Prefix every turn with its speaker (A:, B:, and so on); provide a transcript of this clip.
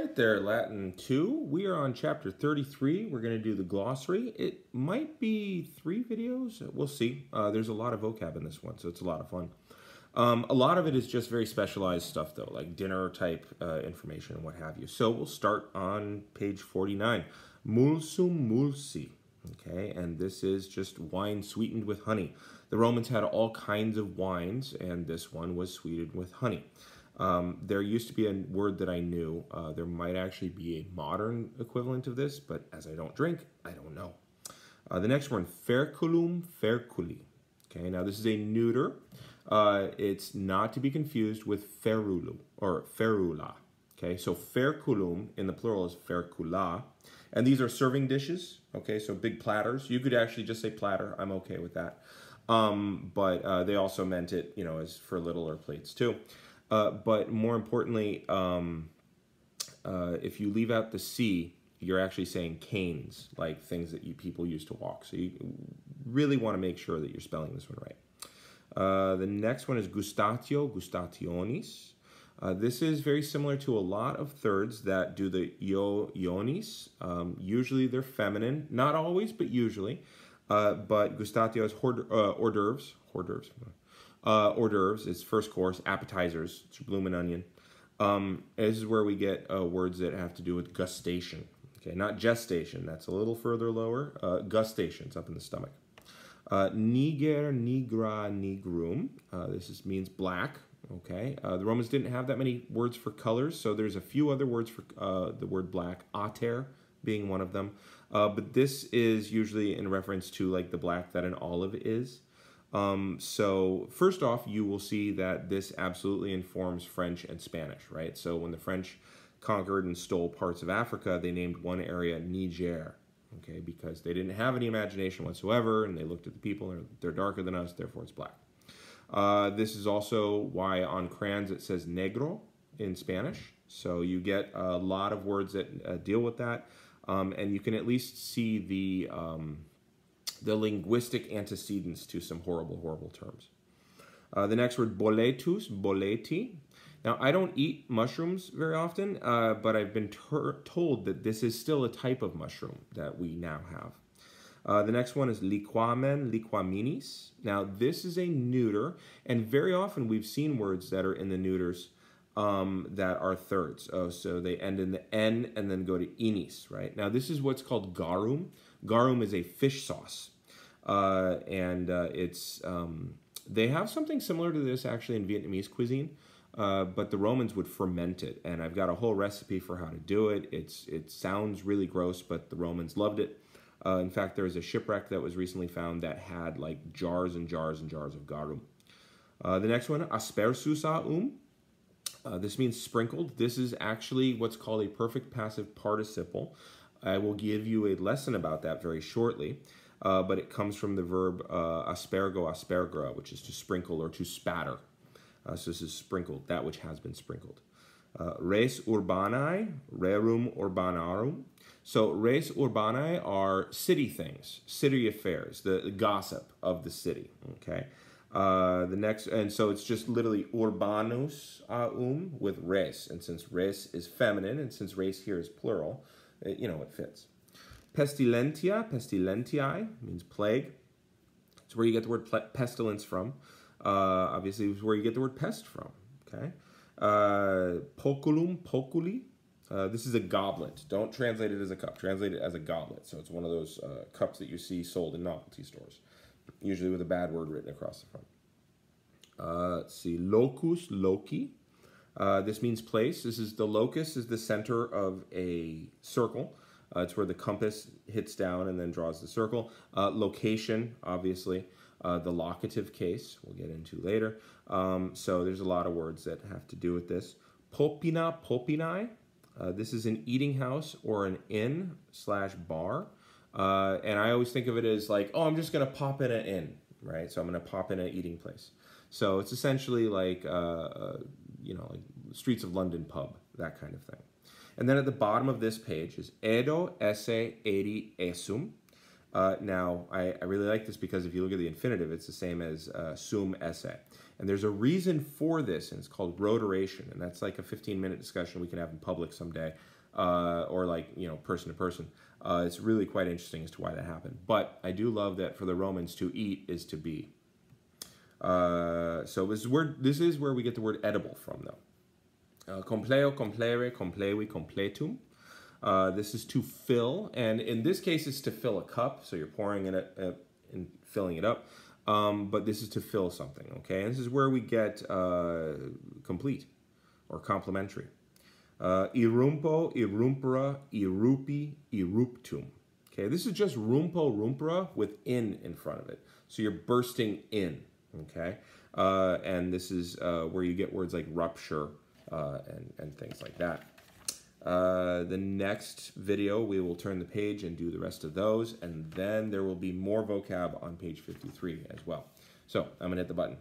A: right there, Latin 2. We are on chapter 33. We're going to do the glossary. It might be three videos. We'll see. Uh, there's a lot of vocab in this one, so it's a lot of fun. Um, a lot of it is just very specialized stuff, though, like dinner type uh, information and what have you. So we'll start on page 49. Mulsum mulsi. Okay, and this is just wine sweetened with honey. The Romans had all kinds of wines, and this one was sweetened with honey. Um, there used to be a word that I knew. Uh, there might actually be a modern equivalent of this, but as I don't drink, I don't know. Uh, the next one, ferculum ferculi. Okay, now this is a neuter. Uh, it's not to be confused with ferulu or ferula. Okay, so ferculum in the plural is fercula. And these are serving dishes. Okay, so big platters. You could actually just say platter. I'm okay with that. Um, but uh, they also meant it, you know, as for littler plates too. Uh, but more importantly, um, uh, if you leave out the C, you're actually saying canes, like things that you people used to walk. So you really want to make sure that you're spelling this one right. Uh, the next one is gustatio, gustationis. Uh, this is very similar to a lot of thirds that do the io ionis. Um, usually they're feminine, not always, but usually. Uh, but gustatio is hors, uh, hors d'oeuvres, hors d'oeuvres, uh, hors d'oeuvres is first course, appetizers, it's blooming onion. Um, this is where we get uh, words that have to do with gustation. Okay, not gestation, that's a little further lower. Uh, gustation, it's up in the stomach. Uh, niger, nigra, nigrum. Uh, this is, means black. Okay, uh, the Romans didn't have that many words for colors, so there's a few other words for uh, the word black. Ater being one of them, uh, but this is usually in reference to like the black that an olive is. Um, so first off, you will see that this absolutely informs French and Spanish, right? So when the French conquered and stole parts of Africa, they named one area Niger, okay, because they didn't have any imagination whatsoever, and they looked at the people, and they're darker than us, therefore it's black. Uh, this is also why on crayons it says negro in Spanish. So you get a lot of words that uh, deal with that, um, and you can at least see the um, the linguistic antecedents to some horrible, horrible terms. Uh, the next word, boletus, boleti. Now, I don't eat mushrooms very often, uh, but I've been told that this is still a type of mushroom that we now have. Uh, the next one is liquamen, liquaminis. Now, this is a neuter, and very often we've seen words that are in the neuters um, that are thirds. Oh, so they end in the N and then go to inis, right? Now, this is what's called garum. Garum is a fish sauce, uh, and uh, it's um, they have something similar to this actually in Vietnamese cuisine. Uh, but the Romans would ferment it, and I've got a whole recipe for how to do it. It's it sounds really gross, but the Romans loved it. Uh, in fact, there was a shipwreck that was recently found that had like jars and jars and jars of garum. Uh, the next one, aspersus aum. Uh, this means sprinkled. This is actually what's called a perfect passive participle. I will give you a lesson about that very shortly, uh, but it comes from the verb uh, aspergo aspergra, which is to sprinkle or to spatter. Uh, so this is sprinkled, that which has been sprinkled. Uh, res urbanae, rerum urbanarum. So res urbanae are city things, city affairs, the, the gossip of the city. Okay. Uh, the next, and so it's just literally urbanus aum with res, and since res is feminine, and since res here is plural, it, you know it fits. Pestilentia, pestilentiae means plague. It's where you get the word pestilence from. Uh, obviously, is where you get the word pest from. Okay. Uh, poculum, poculi. Uh, this is a goblet. Don't translate it as a cup. Translate it as a goblet. So it's one of those uh, cups that you see sold in novelty stores, usually with a bad word written across the front. Uh, let's see, locus, loci. Uh, this means place. This is the locus is the center of a circle. Uh, it's where the compass hits down and then draws the circle. Uh, location, obviously uh, the locative case we'll get into later. Um, so there's a lot of words that have to do with this. Popina popinae. Uh, this is an eating house or an inn slash bar. Uh, and I always think of it as like, oh, I'm just going to pop in an inn, right? So I'm going to pop in an eating place. So it's essentially like, uh, uh, you know, like streets of London pub, that kind of thing. And then at the bottom of this page is Edo esse edi esum. Uh, now, I, I really like this because if you look at the infinitive, it's the same as uh, sum esse. And there's a reason for this, and it's called rhoderation. And that's like a 15 minute discussion we can have in public someday, uh, or like, you know, person to person. Uh, it's really quite interesting as to why that happened. But I do love that for the Romans, to eat is to be. Uh, so this is, where, this is where we get the word edible from, though. Uh, compleo, complere, complevi, completum. Uh, this is to fill, and in this case, it's to fill a cup. So you're pouring in it uh, and filling it up. Um, but this is to fill something, okay? And this is where we get uh, complete or complementary. Uh, irumpo, irumpera, irupi, iruptum. Okay, this is just rumpo, rumpera with in in front of it. So you're bursting in, okay? Uh, and this is uh, where you get words like rupture uh, and, and things like that. Uh, the next video, we will turn the page and do the rest of those, and then there will be more vocab on page 53 as well. So I'm going to hit the button.